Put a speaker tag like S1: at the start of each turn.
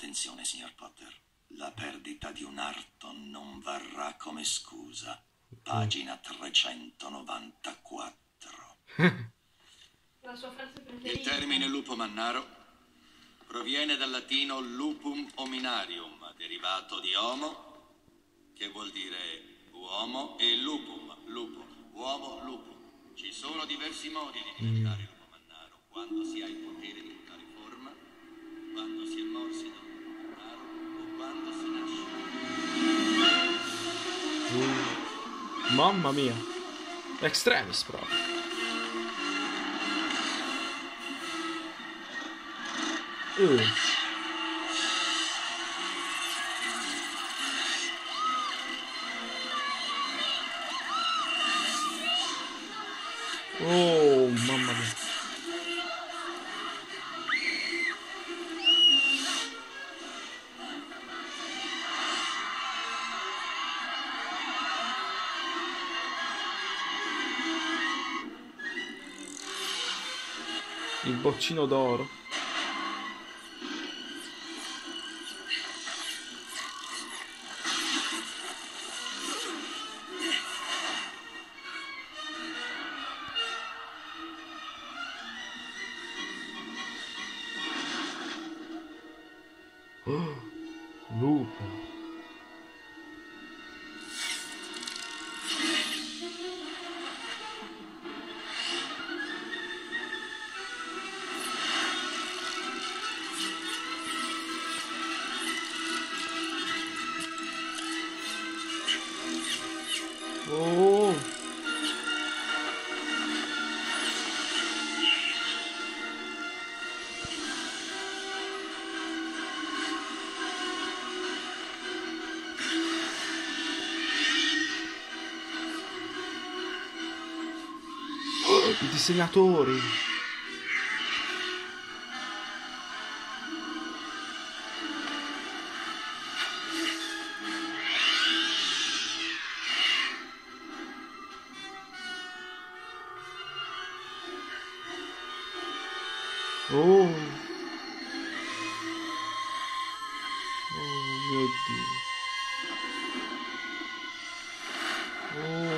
S1: attenzione, signor Potter. La perdita di un arto non varrà come scusa. Pagina 394.
S2: La sua frase
S1: Il termine lupo mannaro proviene dal latino lupum hominarium, derivato di homo, che vuol dire uomo, e lupum, lupo, uomo, lupo. Ci sono diversi modi di diventare lupo
S3: Mamma mia. Extremis proprio. Uh. Oh, mamma mia. Il boccino d'oro. Oh, lupo. i disegnatori. Oh. Oh mio Dio. Oh.